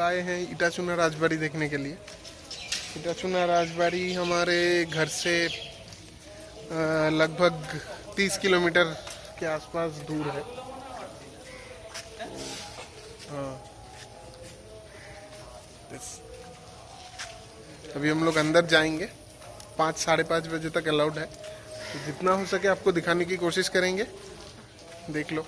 आए हैं इटाचुना राजबाड़ी देखने के लिए। इटाचुना राजबाड़ी हमारे घर से लगभग 30 किलोमीटर के आसपास दूर है। हाँ। अभी हम लोग अंदर जाएँगे। पाँच, साढ़े पाँच बजे तक अलाउड है। तो जितना हो सके आपको दिखाने की कोशिश करेंगे। देख लो।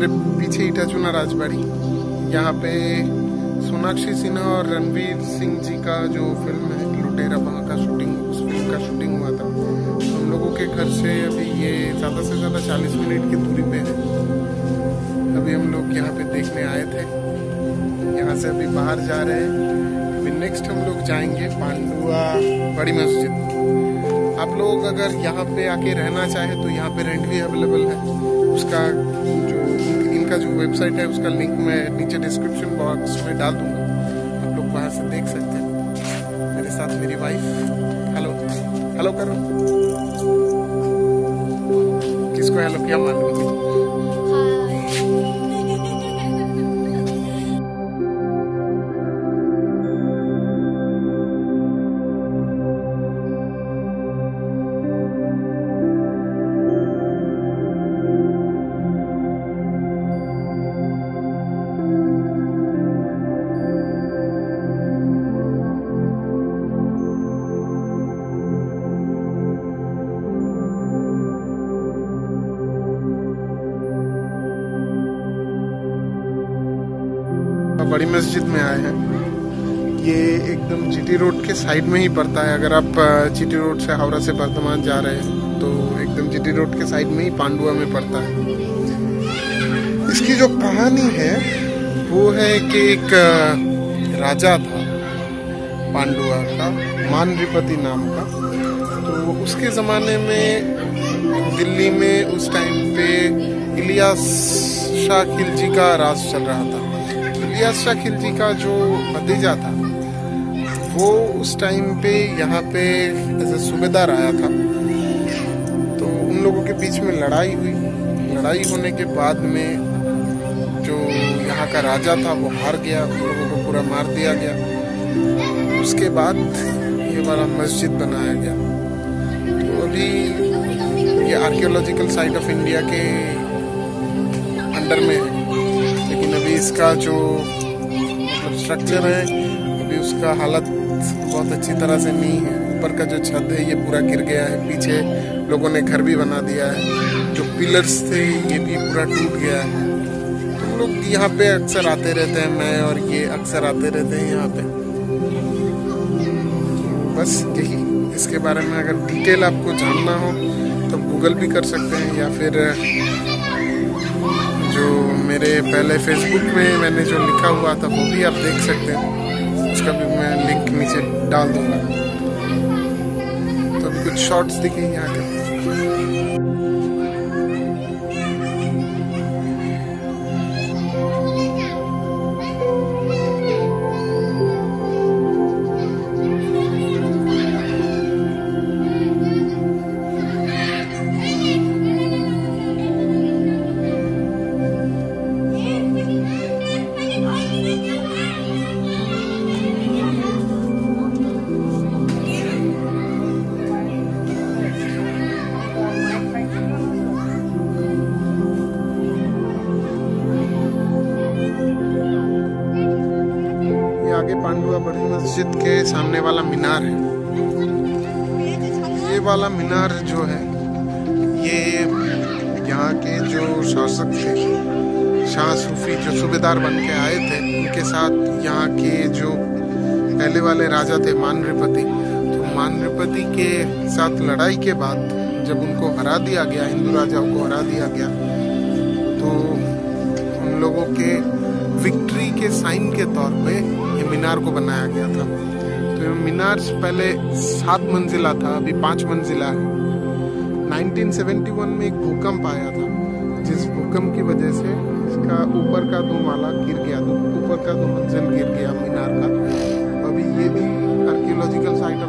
मेरे पीछे इटाचुना राजबाड़ी यहाँ पे सोनाक्षी सिन्हा और रणवीर सिंह जी का जो फ़िल्म है, लुटेरा, वहाँ का शूटिंग उस फ़िल्म का शूटिंग हुआ था। तो हम लोगों के घर से अभी ये ज़्यादा से ज़्यादा 40 मिनट की दूरी पे है। अभी हम लोग यहाँ पे देखने आए थे। यहाँ से अभी बाहर जा रहे हैं। अभी नेक्स्ट हम लोग जाएँगे पांडुआ बड़ी मस्जिद। आप लोग अगर यहाँ पे आके रहना चाहे तो यहाँ पे रेंट भी अवेलेबल है। उसका जो इनका जो वेबसाइट है, उसका लिंक मैं नीचे डिस्क्रिप्शन बॉक्स में डाल दूँगा। आप लोग वहाँ से देख सकते हैं। मेरे साथ मेरी वाइफ हेलो हेलो करो किसको हेलो क्या मालूम बड़ी मस्जिद में आए हैं। ये एकदम जीटी रोड के साइड में ही पड़ता है। अगर आप जीटी रोड से हावड़ा से वर्धमान जा रहे हैं तो एकदम जीटी रोड के साइड में ही पांडुआ में पड़ता है। इसकी जो कहानी है, वो है कि एक राजा था, पांडुआ का मानरिपति नाम का। तो उसके ज़माने में, दिल्ली में उस टाइम पे इलियास शाह खिलजी का राज चल रहा था। इलियास शाह खिलजी का जो भतीजा था, वो उस टाइम पे यहाँ पे एज ए सूबेदार आया था। तो उन लोगों के बीच में लड़ाई हुई। लड़ाई होने के बाद में जो यहाँ का राजा था, वो हार गया, उन लोगों को पूरा मार दिया गया। उसके बाद ये वाला मस्जिद बनाया गया। तो अभी ये आर्कियोलॉजिकल साइट ऑफ़ इंडिया के अंडर में है। अभी इसका जो मतलब स्ट्रक्चर है, अभी उसका हालत बहुत अच्छी तरह से नहीं है। ऊपर का जो छत है, ये पूरा गिर गया है। पीछे लोगों ने घर भी बना दिया है। जो पिलर्स थे, ये भी पूरा टूट गया है। तो हम लोग यहाँ पे अक्सर आते रहते हैं, मैं और ये अक्सर आते रहते हैं यहाँ पे। बस यही। इसके बारे में अगर डिटेल आपको जानना हो तो गूगल भी कर सकते हैं या फिर मेरे पहले फेसबुक में मैंने जो लिखा हुआ था, वो भी आप देख सकते हैं। उसका भी मैं लिंक नीचे डाल दूँगा। तो कुछ शॉर्ट्स दिखेंगे आगे मस्जिद के सामने वाला मीनार है। ये वाला मीनार जो है, ये यहाँ के जो शासक थे, शाह सूफी जो सूबेदार बन के आए थे, उनके साथ यहाँ के जो पहले वाले राजा थे मानृपति तो मानृपति के साथ लड़ाई के बाद जब उनको हरा दिया गया, हिंदू राजाओं को हरा दिया गया तो उन लोगों के विक्ट्री के साइन के तौर पे मीनार को बनाया गया था। तो मीनार पहले सात मंजिला था, अभी पाँच मंजिला है। 1971 में एक भूकंप आया था, जिस भूकंप की वजह से इसका ऊपर का दो माला गिर गया था ऊपर का दो मंजिल गिर गया मीनार का। अभी ये भी आर्कियोलॉजिकल साइट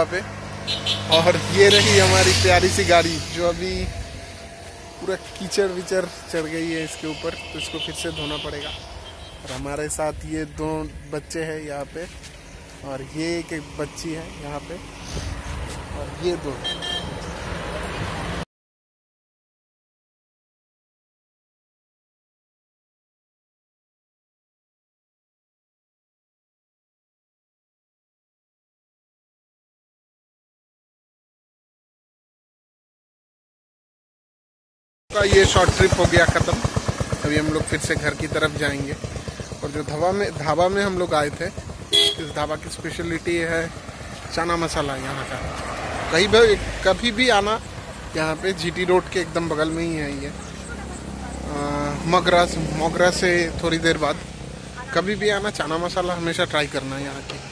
ढाबा पे। और ये रही हमारी प्यारी सी गाड़ी, जो अभी पूरा कीचड़ विचड़ चढ़ गई है इसके ऊपर तो इसको फिर से धोना पड़ेगा। और हमारे साथ ये दो बच्चे हैं यहाँ पे, और ये एक बच्ची है यहाँ पे, और ये दो। का ये शॉर्ट ट्रिप हो गया ख़त्म। अभी हम लोग फिर से घर की तरफ़ जाएँगे। और जो ढाबा में ढाबा में हम लोग आए थे, इस ढाबा की स्पेशलिटी है चना मसाला यहाँ का। कहीं भी कभी भी आना, यहाँ पे जीटी रोड के एकदम बगल में ही है ये। मगरा मोगरा से थोड़ी देर बाद। कभी भी आना, चना मसाला हमेशा ट्राई करना है यहाँ की।